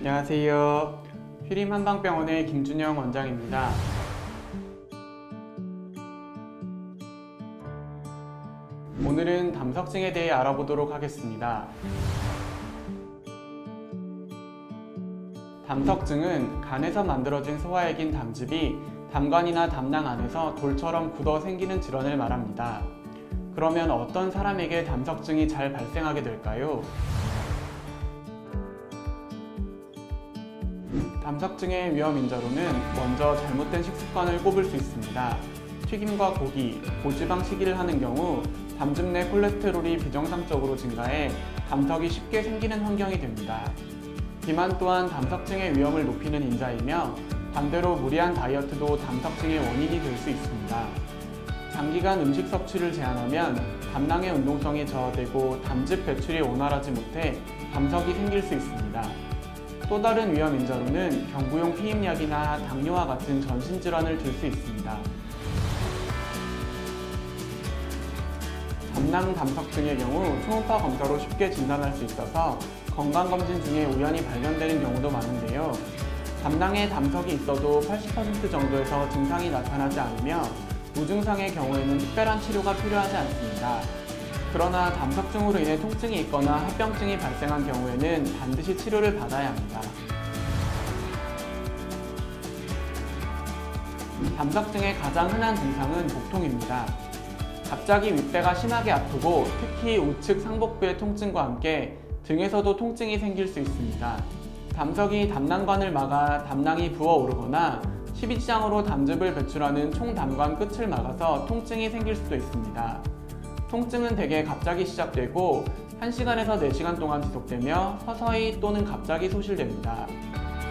안녕하세요. 휘림 한방병원의 김준영 원장입니다. 오늘은 담석증에 대해 알아보도록 하겠습니다. 담석증은 간에서 만들어진 소화액인 담즙이 담관이나 담낭 안에서 돌처럼 굳어 생기는 질환을 말합니다. 그러면 어떤 사람에게 담석증이 잘 발생하게 될까요? 담석증의 위험 인자로는 먼저 잘못된 식습관을 꼽을 수 있습니다. 튀김과 고기, 고지방 식이를 하는 경우 담즙 내 콜레스테롤이 비정상적으로 증가해 담석이 쉽게 생기는 환경이 됩니다. 비만 또한 담석증의 위험을 높이는 인자이며 반대로 무리한 다이어트도 담석증의 원인이 될 수 있습니다. 장기간 음식 섭취를 제한하면 담낭의 운동성이 저하되고 담즙 배출이 원활하지 못해 담석이 생길 수 있습니다. 또 다른 위험 인자로는 경구용 피임약이나 당뇨와 같은 전신질환을 들 수 있습니다. 담낭 담석증의 경우 초음파 검사로 쉽게 진단할 수 있어서 건강검진 중에 우연히 발견되는 경우도 많은데요. 담낭에 담석이 있어도 80% 정도에서 증상이 나타나지 않으며 무증상의 경우에는 특별한 치료가 필요하지 않습니다. 그러나 담석증으로 인해 통증이 있거나 합병증이 발생한 경우에는 반드시 치료를 받아야 합니다. 담석증의 가장 흔한 증상은 복통입니다. 갑자기 윗배가 심하게 아프고 특히 우측 상복부의 통증과 함께 등에서도 통증이 생길 수 있습니다. 담석이 담낭관을 막아 담낭이 부어오르거나 12지장으로 담즙을 배출하는 총담관 끝을 막아서 통증이 생길 수도 있습니다. 통증은 대개 갑자기 시작되고 1시간에서 4시간 동안 지속되며 서서히 또는 갑자기 소실됩니다.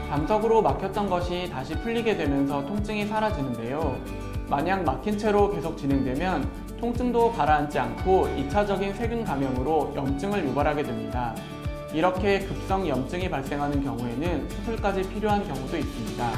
담석으로 막혔던 것이 다시 풀리게 되면서 통증이 사라지는데요. 만약 막힌 채로 계속 진행되면 통증도 가라앉지 않고 2차적인 세균 감염으로 염증을 유발하게 됩니다. 이렇게 급성 염증이 발생하는 경우에는 수술까지 필요한 경우도 있습니다.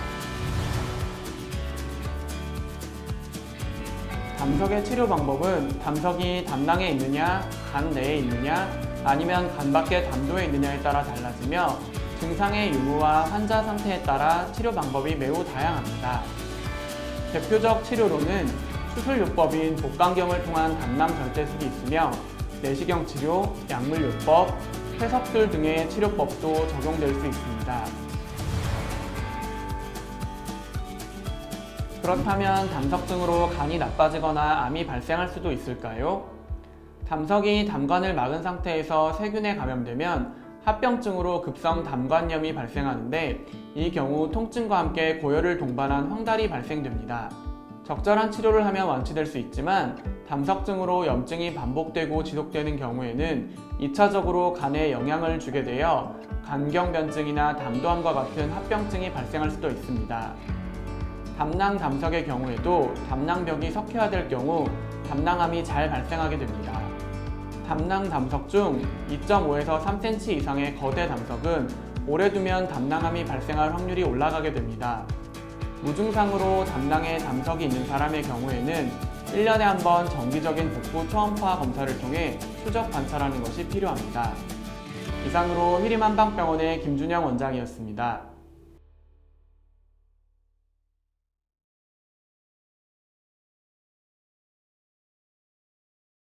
담석의 치료 방법은 담석이 담낭에 있느냐, 간 내에 있느냐, 아니면 간 밖의 담도에 있느냐에 따라 달라지며 증상의 유무와 환자 상태에 따라 치료 방법이 매우 다양합니다. 대표적 치료로는 수술요법인 복강경을 통한 담낭 절제술이 있으며 내시경 치료, 약물요법, 회석술 등의 치료법도 적용될 수 있습니다. 그렇다면 담석증으로 간이 나빠지거나 암이 발생할 수도 있을까요? 담석이 담관을 막은 상태에서 세균에 감염되면 합병증으로 급성 담관염이 발생하는데 이 경우 통증과 함께 고열을 동반한 황달이 발생됩니다. 적절한 치료를 하면 완치될 수 있지만 담석증으로 염증이 반복되고 지속되는 경우에는 2차적으로 간에 영향을 주게 되어 간경변증이나 담도암과 같은 합병증이 발생할 수도 있습니다. 담낭 담석의 경우에도 담낭벽이 석회화될 경우 담낭암이 잘 발생하게 됩니다. 담낭 담석 중 2.5에서 3cm 이상의 거대 담석은 오래 두면 담낭암이 발생할 확률이 올라가게 됩니다. 무증상으로 담낭에 담석이 있는 사람의 경우에는 1년에 한 번 정기적인 복부 초음파 검사를 통해 추적 관찰하는 것이 필요합니다. 이상으로 휘림한방병원의 김준영 원장이었습니다.